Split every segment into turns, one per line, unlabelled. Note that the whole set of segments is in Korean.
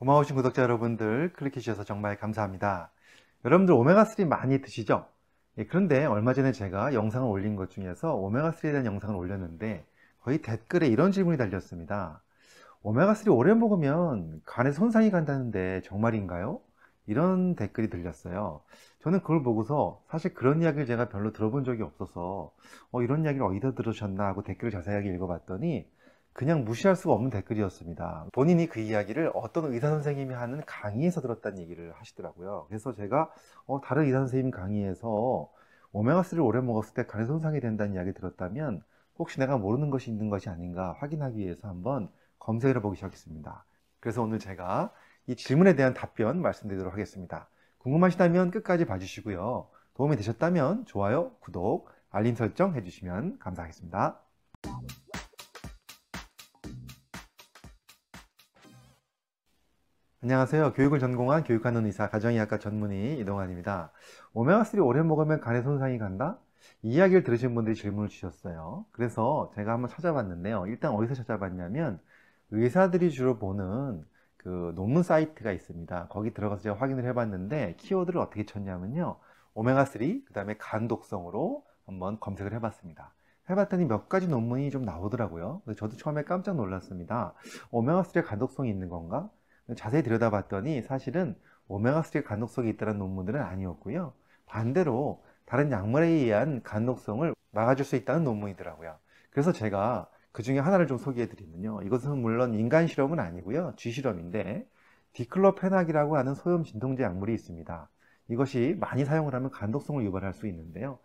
고마우신 구독자 여러분들 클릭해 주셔서 정말 감사합니다. 여러분들 오메가3 많이 드시죠? 예, 그런데 얼마 전에 제가 영상을 올린 것 중에서 오메가3에 대한 영상을 올렸는데 거의 댓글에 이런 질문이 달렸습니다. 오메가3 오래 먹으면 간에 손상이 간다는데 정말인가요? 이런 댓글이 들렸어요. 저는 그걸 보고서 사실 그런 이야기를 제가 별로 들어본 적이 없어서 어, 이런 이야기를 어디서 들으셨나 하고 댓글을 자세하게 읽어봤더니 그냥 무시할 수가 없는 댓글이었습니다. 본인이 그 이야기를 어떤 의사 선생님이 하는 강의에서 들었다는 얘기를 하시더라고요. 그래서 제가 어, 다른 의사 선생님 강의에서 오메가3를 오래 먹었을 때 간에 손상이 된다는 이야기 들었다면 혹시 내가 모르는 것이 있는 것이 아닌가 확인하기 위해서 한번 검색을 해보기 시작했습니다. 그래서 오늘 제가 이 질문에 대한 답변 말씀드리도록 하겠습니다. 궁금하시다면 끝까지 봐주시고요. 도움이 되셨다면 좋아요, 구독, 알림 설정 해주시면 감사하겠습니다. 안녕하세요. 교육을 전공한 교육하는 의사, 가정의학과 전문의 이동환입니다. 오메가3 오래 먹으면 간에 손상이 간다? 이 이야기를 들으신 분들이 질문을 주셨어요. 그래서 제가 한번 찾아봤는데요. 일단 어디서 찾아봤냐면 의사들이 주로 보는 그 논문 사이트가 있습니다. 거기 들어가서 제가 확인을 해봤는데 키워드를 어떻게 쳤냐면요. 오메가3, 그 다음에 간 독성으로 한번 검색을 해봤습니다. 해봤더니 몇 가지 논문이 좀 나오더라고요. 저도 처음에 깜짝 놀랐습니다. 오메가3에 간독성이 있는 건가? 자세히 들여다봤더니 사실은 오메가3 간독성이 있다는 논문들은 아니었고요. 반대로 다른 약물에 의한 간독성을 막아줄 수 있다는 논문이더라고요. 그래서 제가 그 중에 하나를 좀 소개해 드리면요. 이것은 물론 인간 실험은 아니고요. 쥐 실험인데 디클로페낙이라고 하는 소염 진통제 약물이 있습니다. 이것이 많이 사용을 하면 간독성을 유발할 수 있는데요.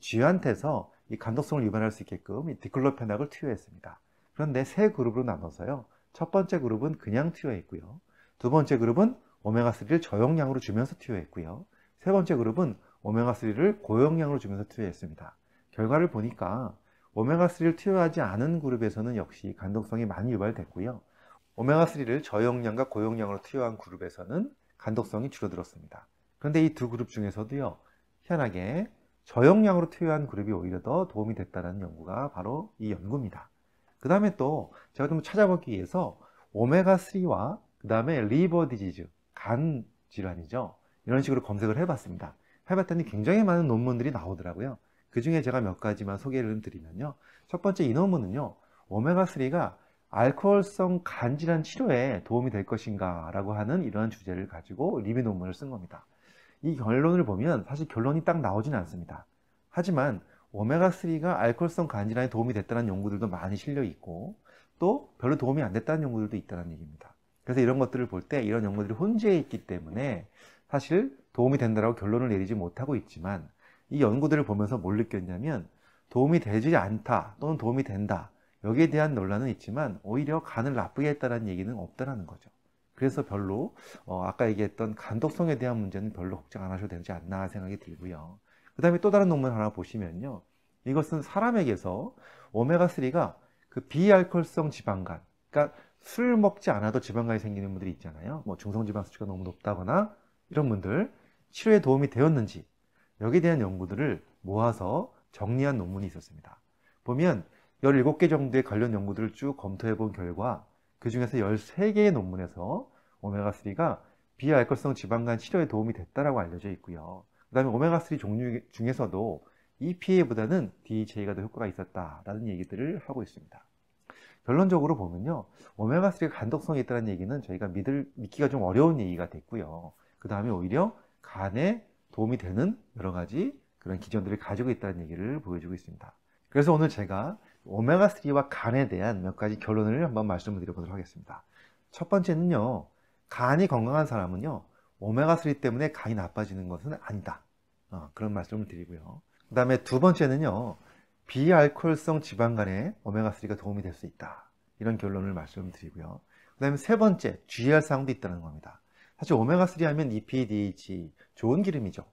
쥐한테서 이 간독성을 유발할 수 있게끔 이 디클로페낙을 투여했습니다. 그런데 세 그룹으로 나눠서요. 첫 번째 그룹은 그냥 투여했고요. 두 번째 그룹은 오메가3를 저용량으로 주면서 투여했고요. 세 번째 그룹은 오메가3를 고용량으로 주면서 투여했습니다. 결과를 보니까 오메가3를 투여하지 않은 그룹에서는 역시 간독성이 많이 유발됐고요. 오메가3를 저용량과 고용량으로 투여한 그룹에서는 간독성이 줄어들었습니다. 그런데 이 두 그룹 중에서도요, 희한하게 저용량으로 투여한 그룹이 오히려 더 도움이 됐다는 연구가 바로 이 연구입니다. 그 다음에 또 제가 좀 찾아보기 위해서 오메가3와 그 다음에 liver disease, 간 질환이죠. 이런 식으로 검색을 해봤습니다. 해봤더니 굉장히 많은 논문들이 나오더라고요. 그 중에 제가 몇 가지만 소개를 드리면요. 첫 번째 이 논문은요. 오메가3가 알코올성 간 질환 치료에 도움이 될 것인가 라고 하는 이러한 주제를 가지고 리뷰 논문을 쓴 겁니다. 이 결론을 보면 사실 결론이 딱 나오진 않습니다. 하지만 오메가3가 알코올성 간 질환에 도움이 됐다는 연구들도 많이 실려 있고 또 별로 도움이 안 됐다는 연구들도 있다는 얘기입니다. 그래서 이런 것들을 볼 때 이런 연구들이 혼재해 있기 때문에 사실 도움이 된다고 결론을 내리지 못하고 있지만 이 연구들을 보면서 뭘 느꼈냐면 도움이 되지 않다 또는 도움이 된다 여기에 대한 논란은 있지만 오히려 간을 나쁘게 했다는 얘기는 없다라는 거죠. 그래서 별로 어, 아까 얘기했던 간독성에 대한 문제는 별로 걱정 안 하셔도 되지 않나 생각이 들고요. 그 다음에 또 다른 논문 하나 보시면요. 이것은 사람에게서 오메가3가 그 비알코올성 지방간, 그러니까 술 먹지 않아도 지방간이 생기는 분들이 있잖아요. 뭐 중성지방 수치가 너무 높다거나 이런 분들 치료에 도움이 되었는지 여기에 대한 연구들을 모아서 정리한 논문이 있었습니다. 보면 17개 정도의 관련 연구들을 쭉 검토해 본 결과 그 중에서 13개의 논문에서 오메가3가 비알코올성 지방간 치료에 도움이 됐다라고 알려져 있고요. 그 다음에 오메가3 종류 중에서도 EPA보다는 DHA가 더 효과가 있었다라는 얘기들을 하고 있습니다. 결론적으로 보면요. 오메가3가 간독성이 있다는 얘기는 저희가 믿을, 믿기가 좀 어려운 얘기가 됐고요. 그 다음에 오히려 간에 도움이 되는 여러 가지 그런 기전들을 가지고 있다는 얘기를 보여주고 있습니다. 그래서 오늘 제가 오메가3와 간에 대한 몇 가지 결론을 한번 말씀을 드려보도록 하겠습니다. 첫 번째는요. 간이 건강한 사람은요. 오메가3 때문에 간이 나빠지는 것은 아니다. 어, 그런 말씀을 드리고요. 그 다음에 두 번째는요. 비알코올성 지방간에 오메가3가 도움이 될 수 있다. 이런 결론을 말씀드리고요. 그 다음에 세 번째, 주의할 사항도 있다는 겁니다. 사실 오메가3 하면 EPDH, 좋은 기름이죠.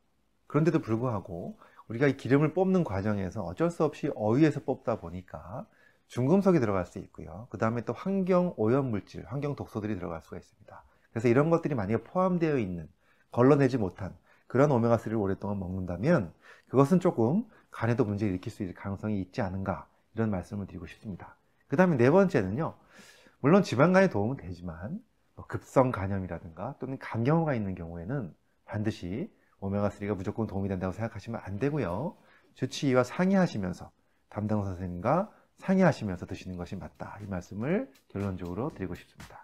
그런데도 불구하고 우리가 이 기름을 뽑는 과정에서 어쩔 수 없이 어휘에서 뽑다 보니까 중금속이 들어갈 수 있고요. 그 다음에 또 환경 오염 물질, 환경 독소들이 들어갈 수가 있습니다. 그래서 이런 것들이 만약에 포함되어 있는 걸러내지 못한 그런 오메가3를 오랫동안 먹는다면 그것은 조금 간에도 문제를 일으킬 수 있을 가능성이 있지 않은가 이런 말씀을 드리고 싶습니다. 그 다음에 네 번째는요. 물론 지방간에 도움은 되지만 뭐 급성 간염이라든가 또는 간경화가 있는 경우에는 반드시 오메가3가 무조건 도움이 된다고 생각하시면 안 되고요. 주치의와 상의하시면서 담당 선생님과 상의하시면서 드시는 것이 맞다. 이 말씀을 결론적으로 드리고 싶습니다.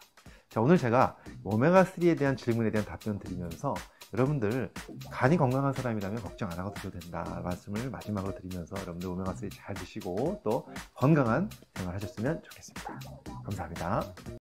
자, 오늘 제가 오메가3에 대한 질문에 대한 답변 드리면서 여러분들 간이 건강한 사람이라면 걱정 안 하고 드셔도 된다 말씀을 마지막으로 드리면서 여러분들 오메가3 잘 드시고 또 건강한 생활 하셨으면 좋겠습니다. 감사합니다.